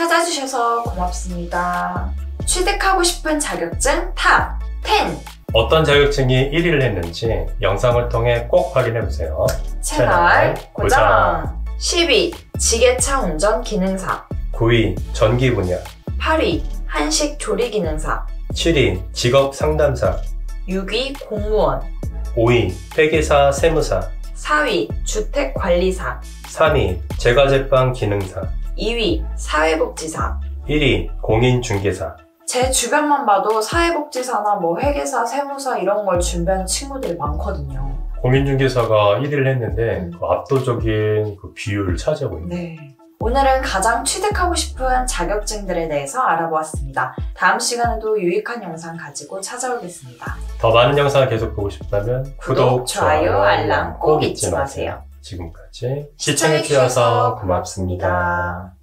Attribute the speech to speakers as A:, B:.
A: 찾아주셔서 고맙습니다. 취득하고 싶은 자격증 top 10!
B: 어떤 자격증이 1위를 했는지 영상을 통해 꼭 확인해보세요.
A: 채널 고정! 10위 지게차 운전 기능사.
B: 9위 전기 분야,
A: 8위 한식 조리 기능사.
B: 7위 직업 상담사,
A: 6위 공무원.
B: 5위 회계사 세무사,
A: 4위 주택관리사.
B: 3위 제과제빵 기능사,
A: 2위 사회복지사
B: 1위 공인중개사.
A: 제 주변만 봐도 사회복지사나 뭐 회계사, 세무사 이런 걸 준비한 친구들이 많거든요.
B: 공인중개사가 1위를 했는데
A: 음.
B: 그 압도적인 그 비율을 차지하고 있는
A: 네. 오늘은 가장 취득하고 싶은 자격증들에 대해서 알아보았습니다. 다음 시간에도 유익한 영상 가지고 찾아오겠습니다.
B: 더 많은 영상을 계속 보고 싶다면
A: 구독, 좋아요, 알람 꼭 잊지 마세요.
B: 지금까지
A: 시청해주셔서. 고맙습니다.